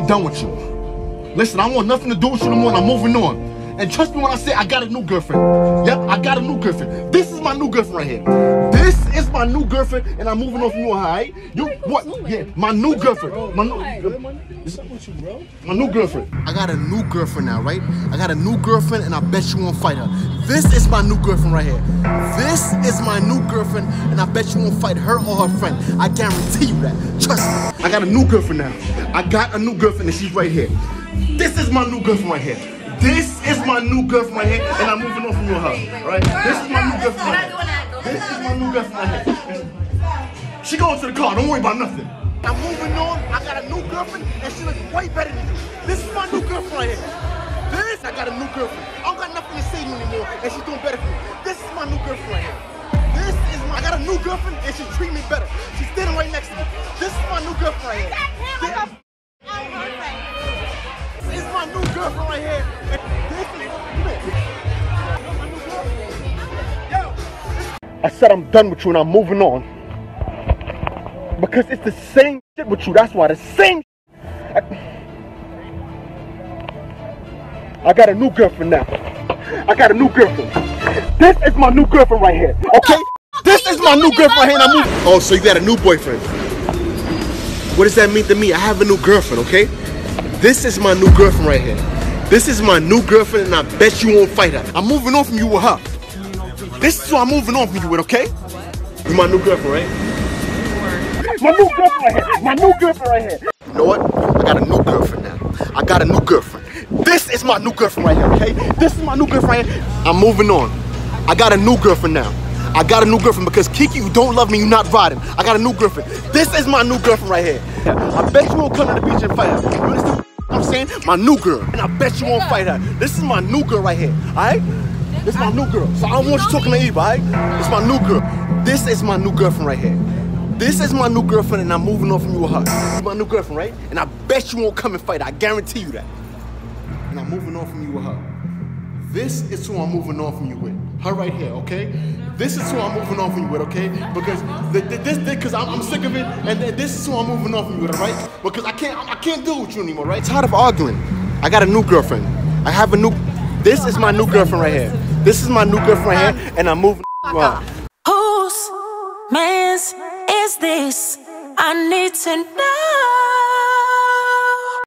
fucking done with you. Listen, I want nothing to do with you no more and I'm moving on. And trust me when I say I got a new girlfriend. Yep, I got a new girlfriend. This is my new girlfriend right here. This is my new girlfriend and I'm moving on from you, alright? You what? Yeah, my new girlfriend. My new uh, my new girlfriend. I got a new girlfriend now, right? I got a new girlfriend and I bet you won't fight her. This is my new girlfriend right here. This is my new girlfriend and I bet you won't fight her or her friend. I guarantee you that. Trust me. I got a new girlfriend now. I got a new girlfriend and she's right here. This is my new girlfriend right here. This is my new girlfriend right here and I'm moving on from you and her. Right? This is my new girlfriend right. This is my new girlfriend right here. She going to the car. Don't worry about nothing. I'm moving on. I got a new girlfriend, and she looks way better than you. This is my new girlfriend right here. This, I got a new girlfriend. I don't got nothing to say anymore, and she's doing better for me. This is my new girlfriend. This is my, I got a new girlfriend, and she's treating me better. She's standing right next to me. This is my new girlfriend here. This is my new girlfriend right here. This is. I said I'm done with you and I'm moving on. Because it's the same shit with you. That's why the same. I, I got a new girlfriend now. I got a new girlfriend. This is my new girlfriend right here. Okay? This is my new girlfriend right here. And I'm moving. Oh, so you got a new boyfriend? What does that mean to me? I have a new girlfriend. Okay? This is my new girlfriend right here. This is my new girlfriend, and I bet you won't fight her. I'm moving on from you with her. This is who I'm moving on from you with. Okay? You my new girlfriend, right? My new girlfriend right here. My new girlfriend right here. You know what? I got a new girlfriend now. I got a new girlfriend. This is my new girlfriend right here, okay? This is my new girlfriend. I'm moving on. I got a new girlfriend now. I got a new girlfriend because Kiki, you don't love me, you not riding. I got a new girlfriend. This is my new girlfriend right here. I bet you won't come to the beach and fight her. You understand what I'm saying? My new girl. And I bet you won't fight her. This is my new girl right here, alright? This is my new girl. So I don't want you talking to Eva, alright? Is my new girl. This is my new girlfriend right here. This is my new girlfriend and I'm moving on from you with her. You're my new girlfriend, right? And I bet you won't come and fight. Her. I guarantee you that. And I'm moving on from you with her. This is who I'm moving on from you with. Her right here, okay? This is who I'm moving on from you with, okay? Because the, the, this, because I'm, I'm sick of it, and th- this is who I'm moving on from you with, right? Because I can't, I can't deal with you anymore, right? Tired of arguing. I got a new girlfriend. I have a new. This is my new girlfriend right here. This is my new girlfriend right here, and I'm moving on. Whose man's is this? I need to know.